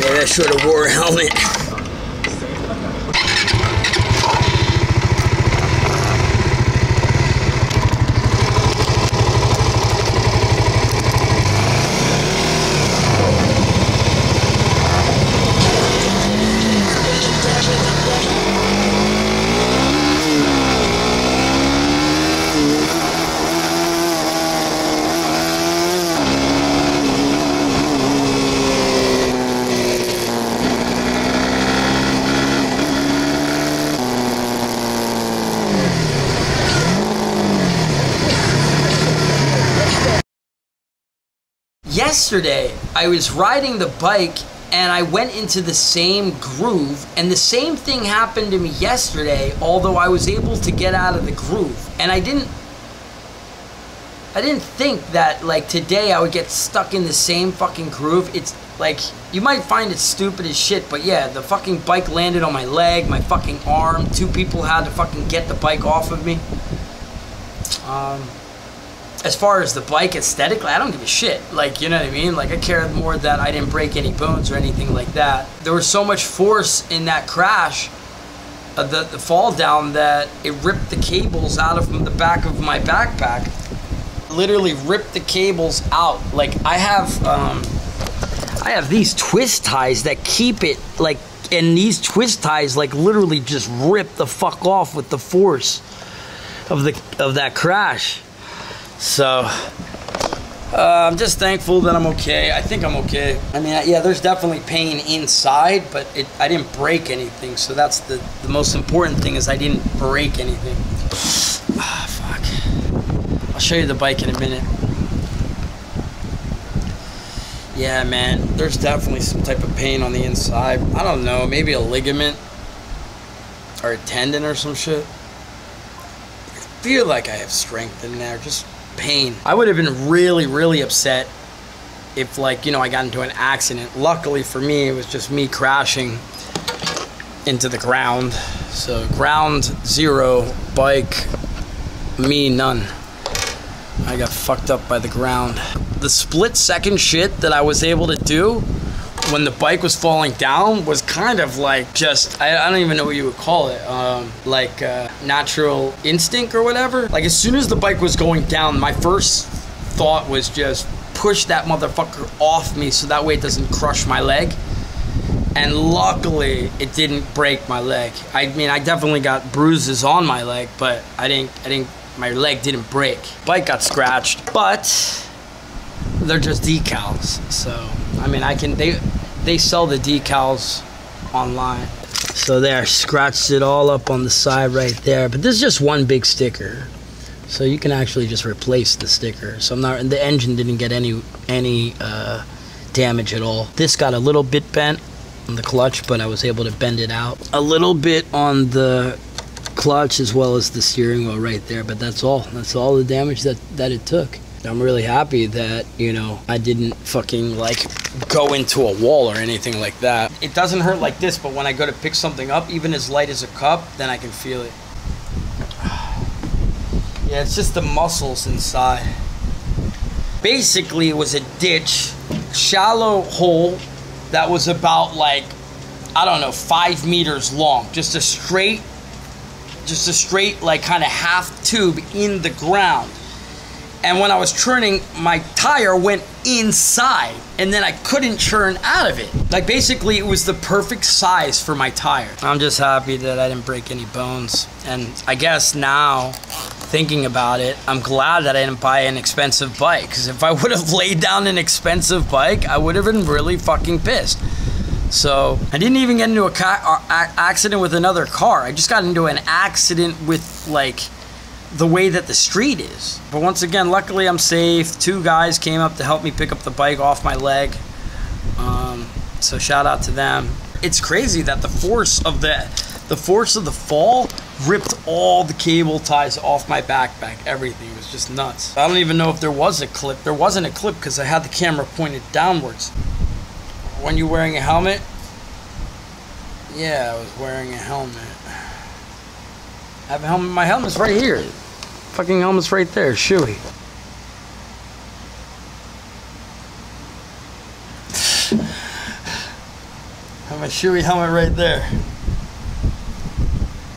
Maybe I should have wore a helmet. Yesterday, I was riding the bike and I went into the same groove, and the same thing happened to me yesterday, although I was able to get out of the groove. And I didn't I didn't think that like today I would get stuck in the same fucking groove. It's like you might find it stupid as shit, but yeah, the fucking bike landed on my leg, my fucking arm. Two people had to fucking get the bike off of me. Um, as far as the bike aesthetically, I don't give a shit. Like, you know what I mean? Like, I care more that I didn't break any bones or anything like that. There was so much force in that crash, uh, the, the fall down, that it ripped the cables out of the back of my backpack. Literally ripped the cables out. Like, I have, um, I have these twist ties that keep it, like, and these twist ties, like, literally just rip the fuck off with the force of the of that crash. So uh, I'm just thankful that I'm okay. I think I'm okay. I mean, yeah, there's definitely pain inside, but it, I didn't break anything. So that's the, the most important thing is I didn't break anything. Ah, fuck. I'll show you the bike in a minute. Yeah, man, there's definitely some type of pain on the inside. I don't know, maybe a ligament or a tendon or some shit. I feel like I have strength in there, just pain. I would have been really, really upset if, like, you know, I got into an accident. Luckily for me, it was just me crashing into the ground. So, ground zero, bike, me none. I got fucked up by the ground. The split second shit that I was able to do when the bike was falling down was kind of like just I, I don't even know what you would call it um, like uh, natural instinct or whatever. Like as soon as the bike was going down my first thought was just push that motherfucker off me so that way it doesn't crush my leg. And luckily it didn't break my leg. I mean i definitely got bruises on my leg but i didn't i didn't my leg didn't break. Bike got scratched but they're just decals so i mean i can they they sell the decals online. So there scratched it all up on the side right there. But this is just one big sticker. So you can actually just replace the sticker. So i'm not the engine didn't get any any uh, damage at all. This got a little bit bent on the clutch but i was able to bend it out a little bit on the clutch as well as the steering wheel right there. But that's all. That's all the damage that that it took I'm really happy that, you know, I didn't fucking like go into a wall or anything like that. It doesn't hurt like this, but when I go to pick something up, even as light as a cup, then I can feel it. Yeah, it's just the muscles inside. Basically, it was a ditch, shallow hole that was about like, I don't know, five meters long. Just a straight, just a straight, like kind of half tube in the ground and when I was churning, my tire went inside, and then I couldn't churn out of it. Like basically, it was the perfect size for my tire. I'm just happy that I didn't break any bones. And I guess now, thinking about it, I'm glad that I didn't buy an expensive bike. Because if I would have laid down an expensive bike, I would have been really fucking pissed. So I didn't even get into a accident with another car. I just got into an accident with like the way that the street is. But once again, luckily I'm safe. Two guys came up to help me pick up the bike off my leg. Um, so shout out to them. It's crazy that the force of the the force of the fall ripped all the cable ties off my backpack. Everything was just nuts. I don't even know if there was a clip. There wasn't a clip because I had the camera pointed downwards. When you're wearing a helmet, yeah, I was wearing a helmet. I have a helmet. My helmet's right here. Fucking helmet's right there, Shoei. Have my Shoei helmet right there.